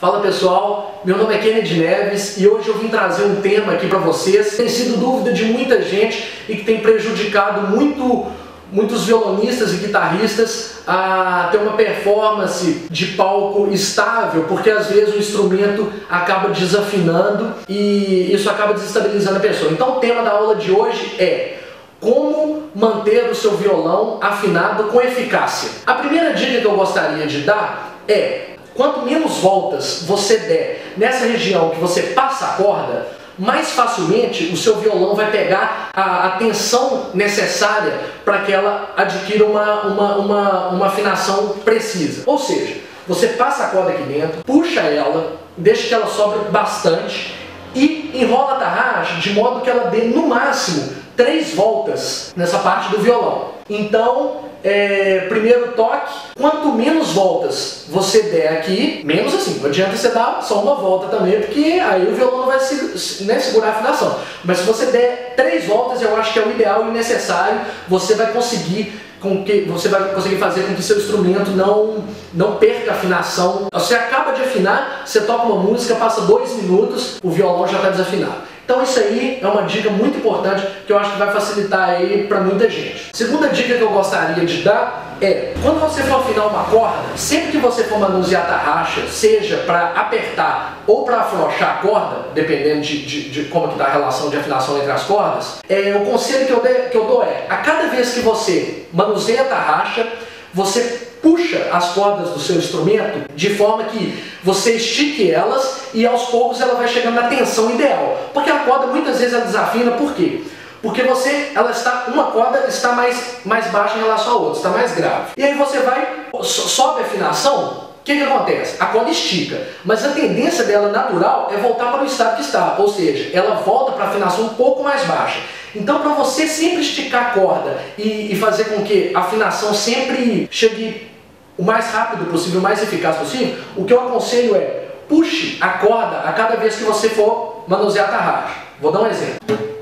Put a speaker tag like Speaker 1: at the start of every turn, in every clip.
Speaker 1: Fala pessoal, meu nome é Kennedy Neves e hoje eu vim trazer um tema aqui para vocês. Tem sido dúvida de muita gente e que tem prejudicado muito muitos violonistas e guitarristas a ter uma performance de palco estável, porque às vezes o instrumento acaba desafinando e isso acaba desestabilizando a pessoa. Então o tema da aula de hoje é como manter o seu violão afinado com eficácia. A primeira dica que eu gostaria de dar é Quanto menos voltas você der nessa região que você passa a corda, mais facilmente o seu violão vai pegar a, a tensão necessária para que ela adquira uma, uma, uma, uma afinação precisa. Ou seja, você passa a corda aqui dentro, puxa ela, deixa que ela sobre bastante e enrola a tarraxa de modo que ela dê no máximo três voltas nessa parte do violão. Então, é, primeiro toque, quanto menos voltas você der aqui, menos assim, não adianta você dar só uma volta também, porque aí o violão não vai se, né, segurar a afinação. Mas se você der três voltas, eu acho que é o ideal e necessário, você vai conseguir com que você vai conseguir fazer com que seu instrumento não, não perca a afinação. Você acaba de afinar, você toca uma música, passa dois minutos, o violão já está desafinado. Então isso aí é uma dica muito importante que eu acho que vai facilitar aí para muita gente. Segunda dica que eu gostaria de dar é, quando você for afinar uma corda, sempre que você for manusear a tarraxa, seja para apertar ou para afrouxar a corda, dependendo de, de, de como está a relação de afinação entre as cordas, é, o conselho que eu, de, que eu dou é, a cada vez que você manuseia a tarraxa, você puxa as cordas do seu instrumento de forma que você estique elas e aos poucos ela vai chegando na tensão ideal. Porque a corda muitas vezes ela desafina, por quê? Porque você, ela está, uma corda está mais, mais baixa em relação à outra, está mais grave. E aí você vai, sobe a afinação, o que, que acontece? A corda estica, mas a tendência dela natural é voltar para o estado que está, ou seja, ela volta para a afinação um pouco mais baixa. Então, para você sempre esticar a corda e, e, fazer com que a afinação sempre chegue o mais rápido possível, o mais eficaz possível, o que eu aconselho é puxe a corda a cada vez que você for manusear a tarraxa. Vou dar um exemplo.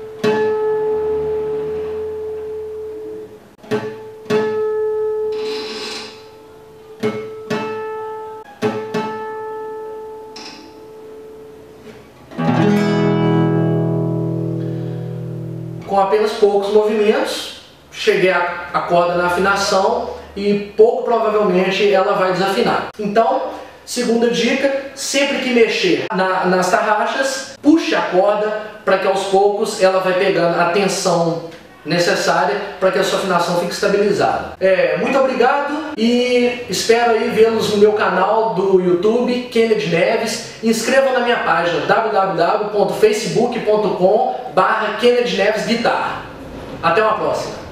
Speaker 1: Com apenas poucos movimentos, cheguei a, a corda na afinação e pouco provavelmente ela vai desafinar. Então, segunda dica, sempre que mexer na, nas tarraxas, puxe a corda para que aos poucos ela vai pegando a tensão necessária para que a sua afinação fique estabilizada. É, muito obrigado e espero aí vê-los no meu canal do YouTube, Kennedy Neves. Inscreva na minha página www.facebook.com barra Kennedy Neves Guitarra. Até uma próxima!